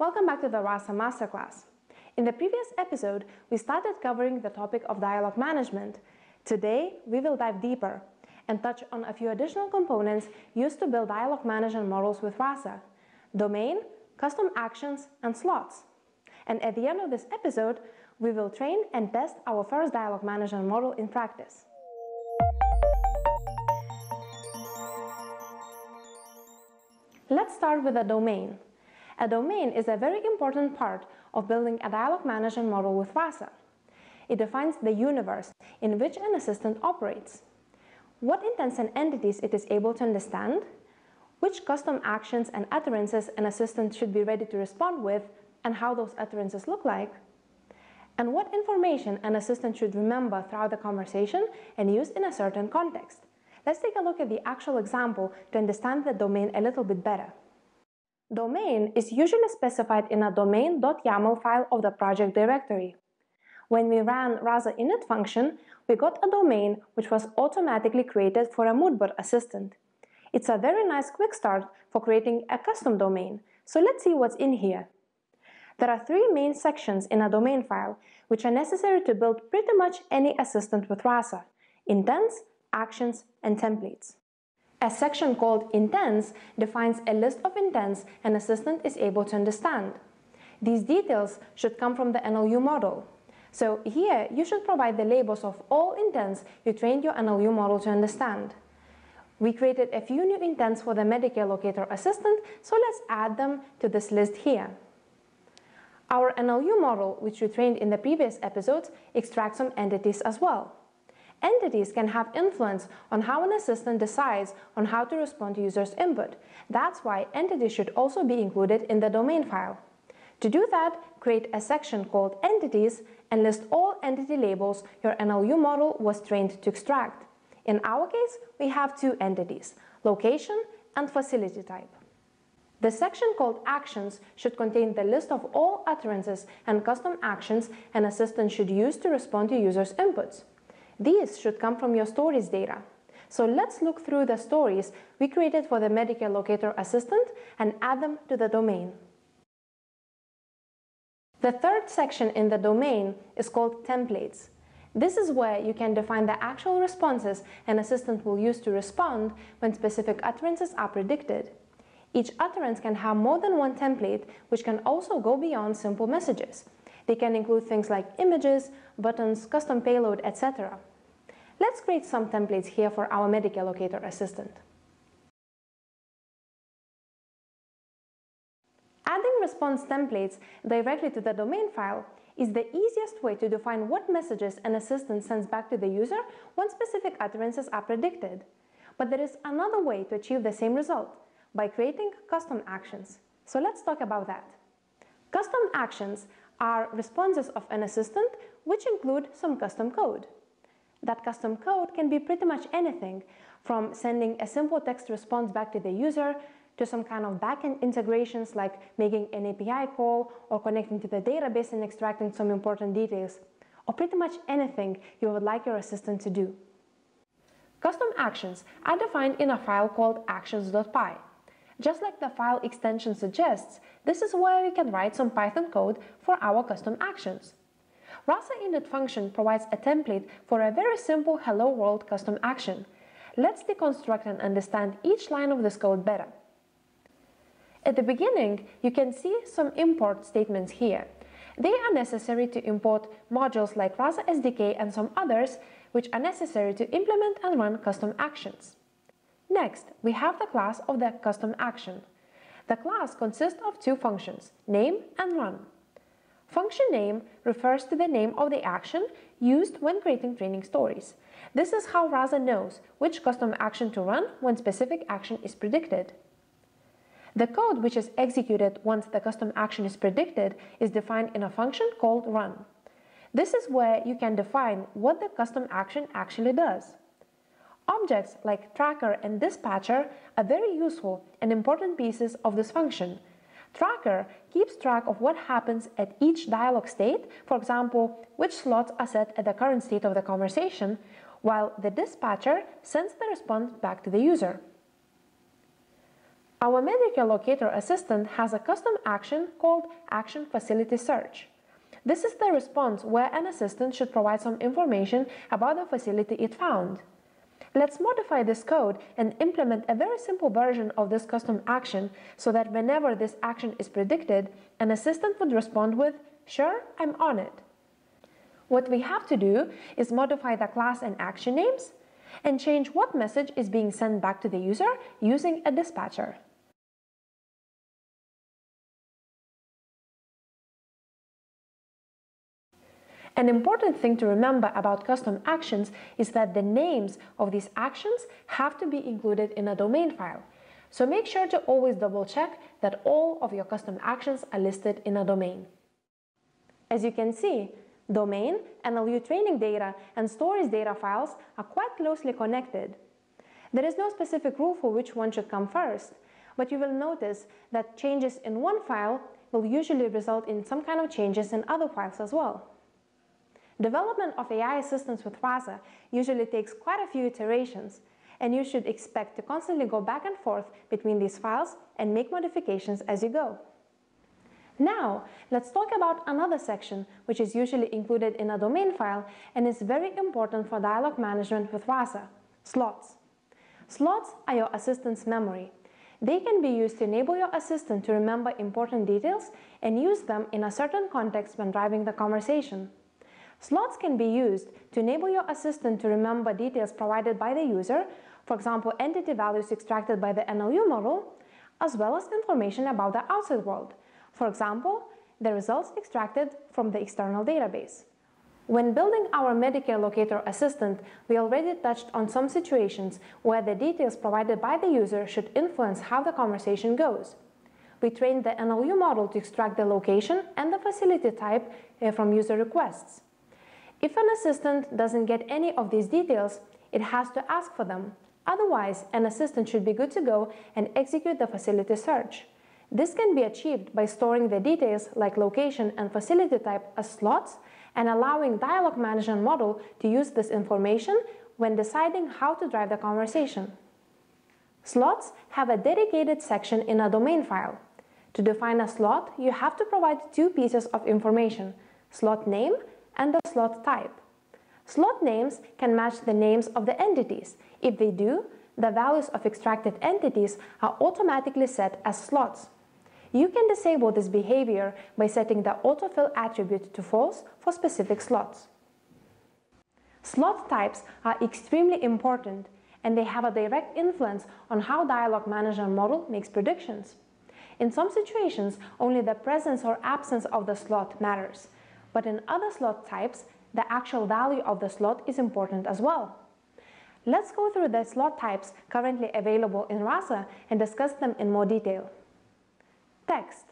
Welcome back to the Rasa Masterclass. In the previous episode, we started covering the topic of dialogue management. Today, we will dive deeper and touch on a few additional components used to build dialogue management models with Rasa domain, custom actions, and slots. And at the end of this episode, we will train and test our first dialogue management model in practice. Let's start with a domain. A domain is a very important part of building a dialogue management model with Rasa. It defines the universe in which an assistant operates, what intents and entities it is able to understand, which custom actions and utterances an assistant should be ready to respond with, and how those utterances look like, and what information an assistant should remember throughout the conversation and use in a certain context. Let's take a look at the actual example to understand the domain a little bit better. Domain is usually specified in a domain.yaml file of the project directory. When we ran Rasa init function, we got a domain which was automatically created for a moodbot assistant. It's a very nice quick start for creating a custom domain, so let's see what's in here. There are three main sections in a domain file, which are necessary to build pretty much any assistant with Rasa, intents, actions, and templates. A section called intents defines a list of intents an assistant is able to understand. These details should come from the NLU model. So here, you should provide the labels of all intents you trained your NLU model to understand. We created a few new intents for the Medicare Locator Assistant, so let's add them to this list here. Our NLU model, which we trained in the previous episodes, extracts some entities as well. Entities can have influence on how an assistant decides on how to respond to users' input. That's why entities should also be included in the domain file. To do that, create a section called Entities and list all entity labels your NLU model was trained to extract. In our case, we have two entities, location and facility type. The section called Actions should contain the list of all utterances and custom actions an assistant should use to respond to users' inputs. These should come from your stories data. So let's look through the stories we created for the Medicare Locator Assistant and add them to the domain. The third section in the domain is called Templates. This is where you can define the actual responses an assistant will use to respond when specific utterances are predicted. Each utterance can have more than one template, which can also go beyond simple messages. They can include things like images, buttons, custom payload, etc. Let's create some templates here for our Medicare Locator Assistant. Adding response templates directly to the domain file is the easiest way to define what messages an assistant sends back to the user when specific utterances are predicted. But there is another way to achieve the same result, by creating custom actions. So let's talk about that. Custom actions are responses of an assistant which include some custom code. That custom code can be pretty much anything from sending a simple text response back to the user to some kind of backend integrations like making an API call or connecting to the database and extracting some important details, or pretty much anything you would like your assistant to do. Custom actions are defined in a file called actions.py. Just like the file extension suggests, this is where we can write some Python code for our custom actions. Rasa init function provides a template for a very simple hello world custom action. Let's deconstruct and understand each line of this code better. At the beginning, you can see some import statements here. They are necessary to import modules like Rasa SDK and some others, which are necessary to implement and run custom actions. Next, we have the class of the custom action. The class consists of two functions, name and run. Function name refers to the name of the action used when creating training stories. This is how Rasa knows which custom action to run when specific action is predicted. The code which is executed once the custom action is predicted is defined in a function called run. This is where you can define what the custom action actually does. Objects like tracker and dispatcher are very useful and important pieces of this function. Tracker keeps track of what happens at each dialog state, for example, which slots are set at the current state of the conversation, while the dispatcher sends the response back to the user. Our Medicare Locator Assistant has a custom action called Action Facility Search. This is the response where an assistant should provide some information about the facility it found. Let's modify this code and implement a very simple version of this custom action so that whenever this action is predicted, an assistant would respond with, sure, I'm on it. What we have to do is modify the class and action names and change what message is being sent back to the user using a dispatcher. An important thing to remember about custom actions is that the names of these actions have to be included in a domain file. So make sure to always double check that all of your custom actions are listed in a domain. As you can see, domain, NLU training data, and stories data files are quite closely connected. There is no specific rule for which one should come first, but you will notice that changes in one file will usually result in some kind of changes in other files as well. Development of AI assistants with Rasa usually takes quite a few iterations, and you should expect to constantly go back and forth between these files and make modifications as you go. Now, let's talk about another section which is usually included in a domain file and is very important for dialog management with Rasa, slots. Slots are your assistant's memory. They can be used to enable your assistant to remember important details and use them in a certain context when driving the conversation. Slots can be used to enable your assistant to remember details provided by the user, for example, entity values extracted by the NLU model, as well as information about the outside world, for example, the results extracted from the external database. When building our Medicare Locator Assistant, we already touched on some situations where the details provided by the user should influence how the conversation goes. We trained the NLU model to extract the location and the facility type eh, from user requests. If an assistant doesn't get any of these details, it has to ask for them. Otherwise, an assistant should be good to go and execute the facility search. This can be achieved by storing the details like location and facility type as slots and allowing dialog management model to use this information when deciding how to drive the conversation. Slots have a dedicated section in a domain file. To define a slot, you have to provide two pieces of information, slot name and the slot type. Slot names can match the names of the entities. If they do, the values of extracted entities are automatically set as slots. You can disable this behavior by setting the autofill attribute to false for specific slots. Slot types are extremely important and they have a direct influence on how dialog management model makes predictions. In some situations, only the presence or absence of the slot matters, but in other slot types, the actual value of the slot is important as well. Let's go through the slot types currently available in RASA and discuss them in more detail. Text.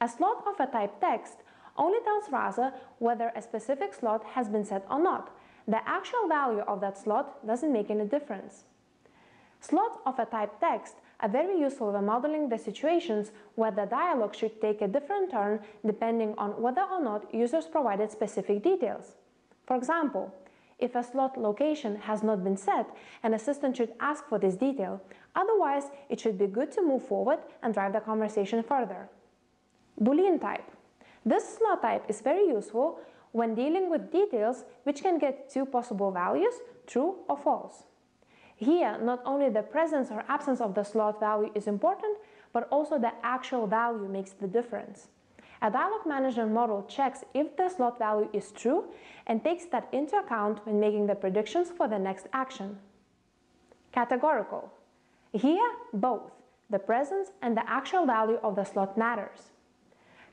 A slot of a type text only tells RASA whether a specific slot has been set or not. The actual value of that slot doesn't make any difference. Slots of a type text are very useful when modeling the situations where the dialog should take a different turn depending on whether or not users provided specific details. For example, if a slot location has not been set, an assistant should ask for this detail. Otherwise, it should be good to move forward and drive the conversation further. Boolean type. This slot type is very useful when dealing with details which can get two possible values, true or false. Here, not only the presence or absence of the slot value is important, but also the actual value makes the difference. A dialog management model checks if the slot value is true and takes that into account when making the predictions for the next action. Categorical. Here, both the presence and the actual value of the slot matters.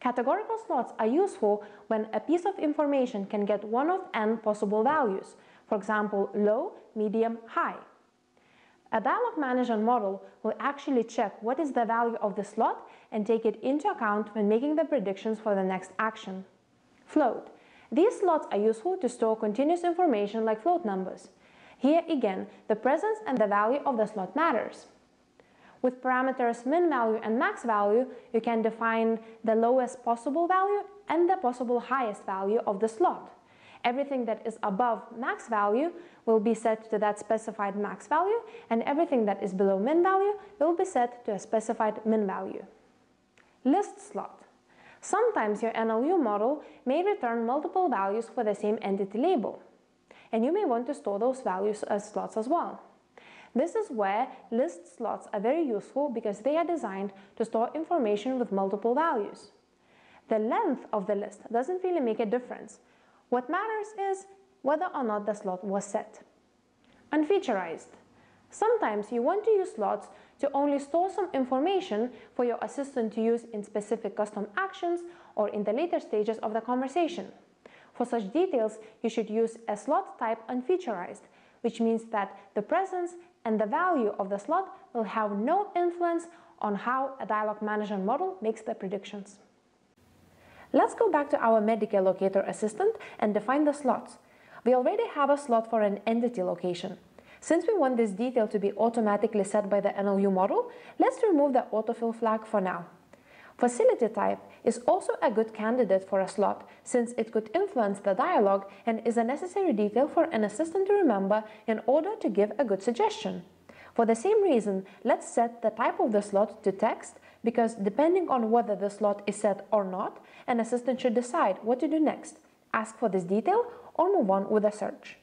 Categorical slots are useful when a piece of information can get one of n possible values, for example, low, medium, high. A dialog management model will actually check what is the value of the slot and take it into account when making the predictions for the next action. Float. These slots are useful to store continuous information like float numbers. Here again, the presence and the value of the slot matters. With parameters min value and max value, you can define the lowest possible value and the possible highest value of the slot. Everything that is above max value will be set to that specified max value, and everything that is below min value will be set to a specified min value. List slot. Sometimes your NLU model may return multiple values for the same entity label, and you may want to store those values as slots as well. This is where list slots are very useful because they are designed to store information with multiple values. The length of the list doesn't really make a difference what matters is whether or not the slot was set. Unfeaturized. Sometimes you want to use slots to only store some information for your assistant to use in specific custom actions or in the later stages of the conversation. For such details, you should use a slot type unfeaturized, which means that the presence and the value of the slot will have no influence on how a dialog management model makes the predictions. Let's go back to our Medicare locator assistant and define the slots. We already have a slot for an entity location. Since we want this detail to be automatically set by the NLU model, let's remove the autofill flag for now. Facility type is also a good candidate for a slot since it could influence the dialog and is a necessary detail for an assistant to remember in order to give a good suggestion. For the same reason, let's set the type of the slot to text because depending on whether the slot is set or not, an assistant should decide what to do next, ask for this detail or move on with a search.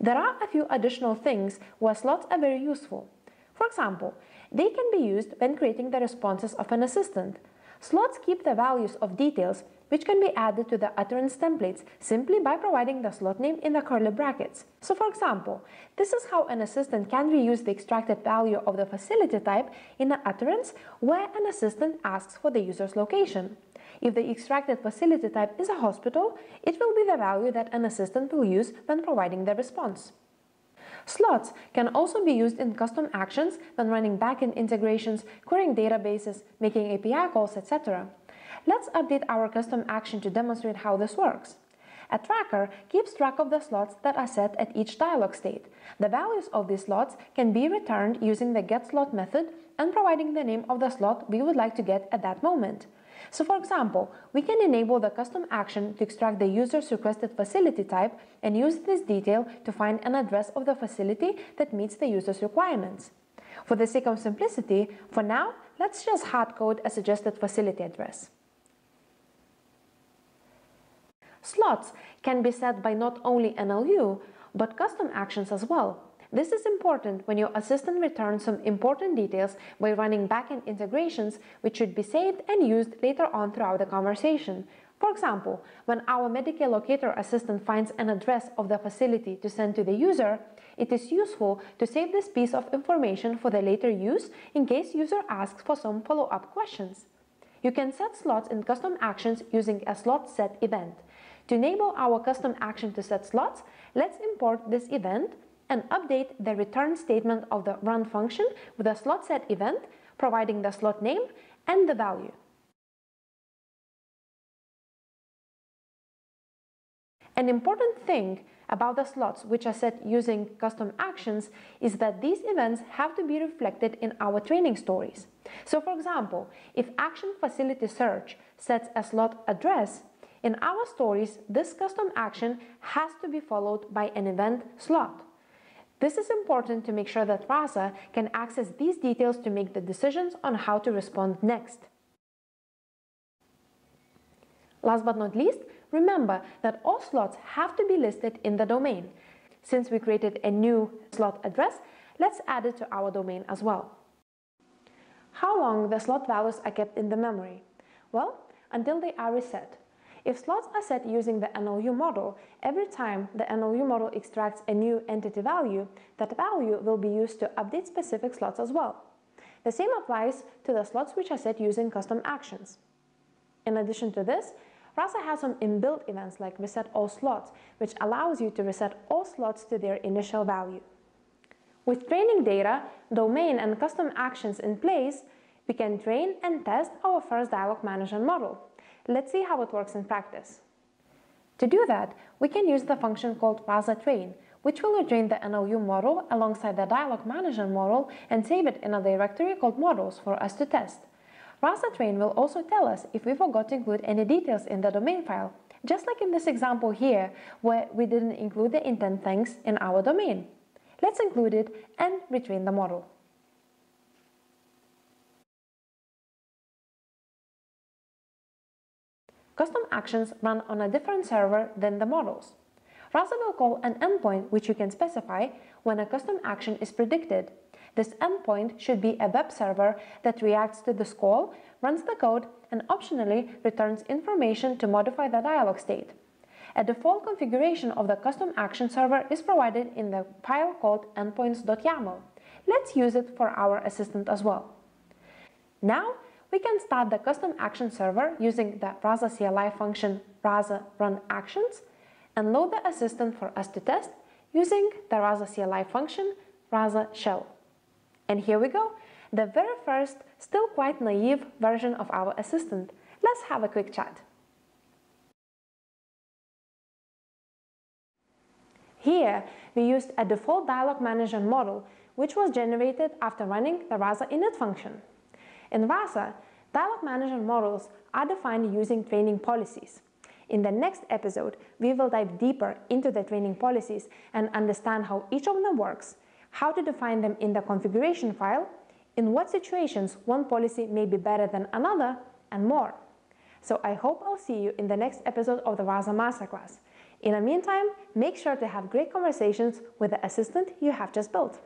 There are a few additional things where slots are very useful. For example, they can be used when creating the responses of an assistant. Slots keep the values of details which can be added to the utterance templates simply by providing the slot name in the curly brackets. So for example, this is how an assistant can reuse the extracted value of the facility type in the utterance where an assistant asks for the user's location. If the extracted facility type is a hospital, it will be the value that an assistant will use when providing the response. Slots can also be used in custom actions when running backend integrations, querying databases, making API calls, etc. Let's update our custom action to demonstrate how this works. A tracker keeps track of the slots that are set at each dialog state. The values of these slots can be returned using the getSlot method and providing the name of the slot we would like to get at that moment. So for example, we can enable the custom action to extract the user's requested facility type and use this detail to find an address of the facility that meets the user's requirements. For the sake of simplicity, for now, let's just hardcode a suggested facility address. Slots can be set by not only NLU, but custom actions as well. This is important when your assistant returns some important details by running backend integrations which should be saved and used later on throughout the conversation. For example, when our Medicare locator assistant finds an address of the facility to send to the user, it is useful to save this piece of information for the later use in case user asks for some follow-up questions. You can set slots in custom actions using a slot set event. To enable our custom action to set slots, let's import this event and update the return statement of the run function with a slot set event, providing the slot name and the value. An important thing about the slots which are set using custom actions is that these events have to be reflected in our training stories. So for example, if action facility search sets a slot address, in our stories, this custom action has to be followed by an event slot. This is important to make sure that RASA can access these details to make the decisions on how to respond next. Last but not least, remember that all slots have to be listed in the domain. Since we created a new slot address, let's add it to our domain as well. How long the slot values are kept in the memory? Well, until they are reset. If slots are set using the NLU model, every time the NLU model extracts a new entity value, that value will be used to update specific slots as well. The same applies to the slots which are set using custom actions. In addition to this, RASA has some inbuilt events like reset all slots, which allows you to reset all slots to their initial value. With training data, domain and custom actions in place, we can train and test our first dialog management model. Let's see how it works in practice. To do that, we can use the function called RASA train, which will retrain the NLU model alongside the dialog management model and save it in a directory called models for us to test. RASA train will also tell us if we forgot to include any details in the domain file, just like in this example here, where we didn't include the intent things in our domain. Let's include it and retrain the model. Custom actions run on a different server than the models. Rasa will call an endpoint which you can specify when a custom action is predicted. This endpoint should be a web server that reacts to this call, runs the code, and optionally returns information to modify the dialog state. A default configuration of the custom action server is provided in the file called endpoints.yaml. Let's use it for our assistant as well. Now, we can start the custom action server using the Rasa CLI function Rasa run actions and load the assistant for us to test using the Rasa CLI function Rasa shell. And here we go, the very first, still quite naive version of our assistant. Let's have a quick chat. Here, we used a default dialog manager model, which was generated after running the Rasa init function. In Rasa, dialog management models are defined using training policies. In the next episode, we will dive deeper into the training policies and understand how each of them works, how to define them in the configuration file, in what situations one policy may be better than another, and more. So I hope I'll see you in the next episode of the Rasa Masterclass. In the meantime, make sure to have great conversations with the assistant you have just built.